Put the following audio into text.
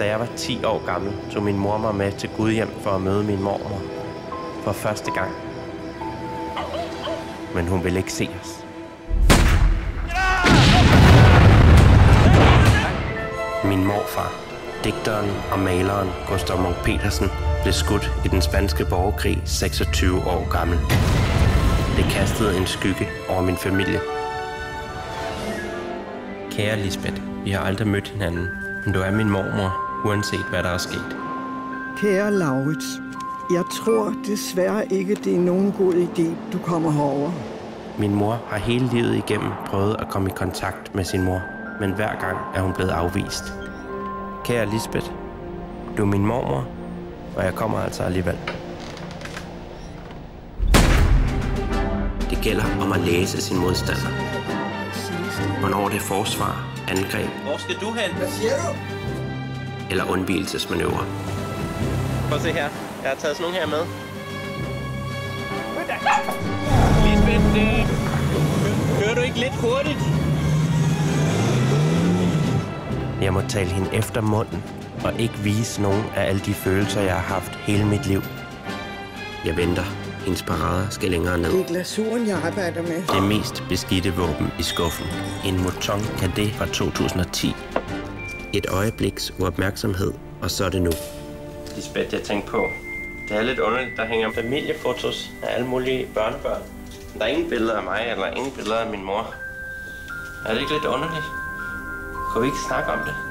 Da jeg var 10 år gammel, tog min mor mig med til Gudhjem for at møde min mormor. For første gang. Men hun ville ikke se os. Min morfar, digteren og maleren Gustav Munk Petersen, blev skudt i den spanske borgerkrig 26 år gammel. Det kastede en skygge over min familie. Kære Lisbeth, vi har aldrig mødt hinanden, men du er min mormor, uanset hvad der er sket. Kære Laurits, jeg tror desværre ikke, det er nogen god idé, du kommer herover. Min mor har hele livet igennem prøvet at komme i kontakt med sin mor, men hver gang er hun blevet afvist. Kære Lisbeth, du er min mormor, og jeg kommer altså alligevel. Det gælder om at læse sin modstander. Hvornår det er forsvar, angreb Hvor skal du hen? Eller undvigelsesmanøvre. Prøv at se her. Jeg har taget sådan nogle her med. Lisbeth, det... Kører du ikke lidt hurtigt? Jeg må tale hende efter munden, og ikke vise nogen af alle de følelser, jeg har haft hele mit liv. Jeg venter. Hendes parader skal længere ned. Det er glasuren, jeg arbejder med. Det mest beskidte våben i skuffen. En Mouton Cadet fra 2010. Et øjebliks uopmærksomhed, og så er det nu. Lisbeth, jeg tænkte på, det er lidt underligt, der hænger familiefotos af alle mulige børnebørn. Der er ingen billeder af mig, eller ingen billeder af min mor. Er det ikke lidt underligt? Kunne vi ikke snakke om det?